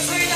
Let's see.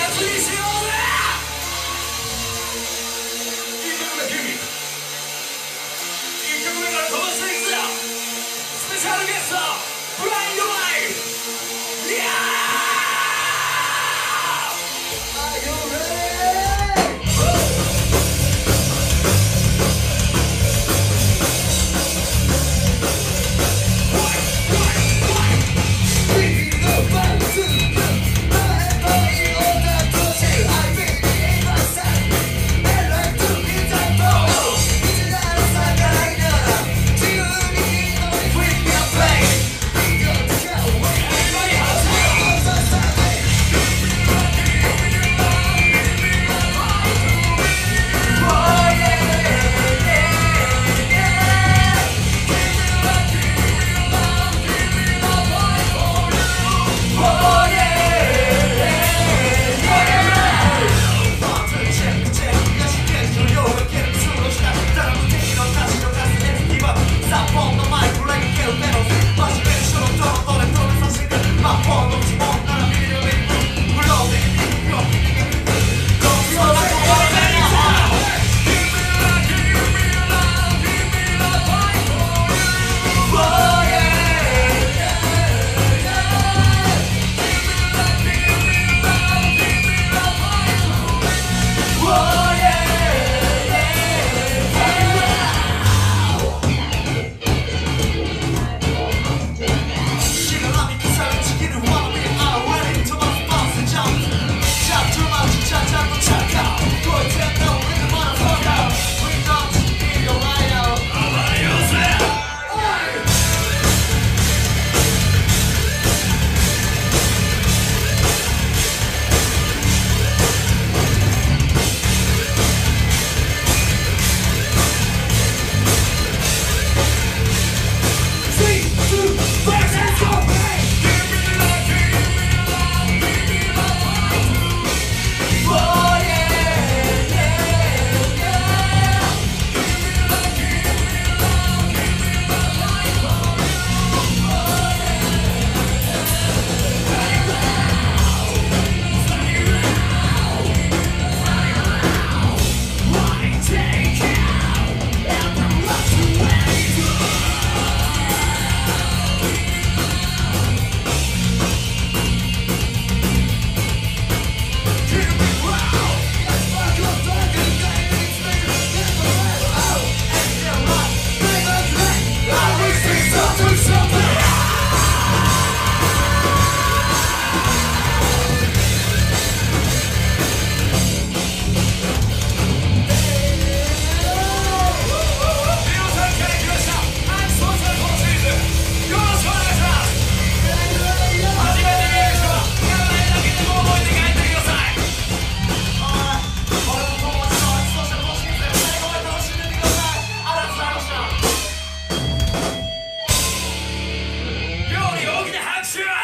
Yeah!